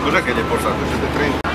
temperatura que le porta 730.